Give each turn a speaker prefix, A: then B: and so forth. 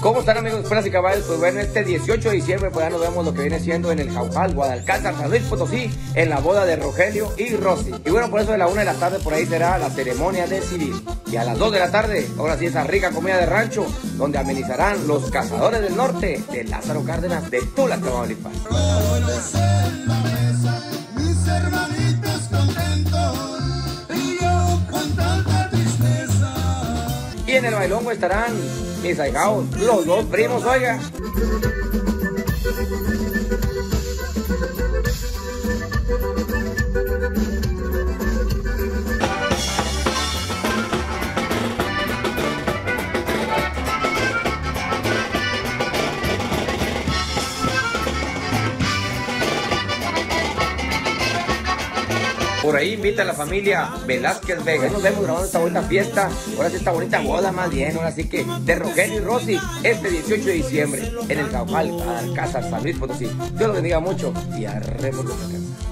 A: ¿Cómo están amigos de y Caballos? Pues bueno, este 18 de diciembre pues ya nos vemos lo que viene siendo en el Jaujal, Guadalcázar, San Luis Potosí, en la boda de Rogelio y Rosy. Y bueno, por eso de la una de la tarde por ahí será la ceremonia del civil. Y a las 2 de la tarde, ahora sí esa rica comida de rancho, donde amenizarán los cazadores del norte de Lázaro Cárdenas de Tula, Tamaulipas. Y en el bailongo estarán mis ahijados, los dos primos, oiga. Por ahí invita a la familia Velázquez Vega. Nos vemos grabando esta bonita fiesta. Ahora sí, esta bonita boda más bien. Ahora sí que de Rogelio y Rosy este 18 de diciembre en el Caujal, Alcázar, San Luis Potosí. Dios los bendiga mucho y arremos los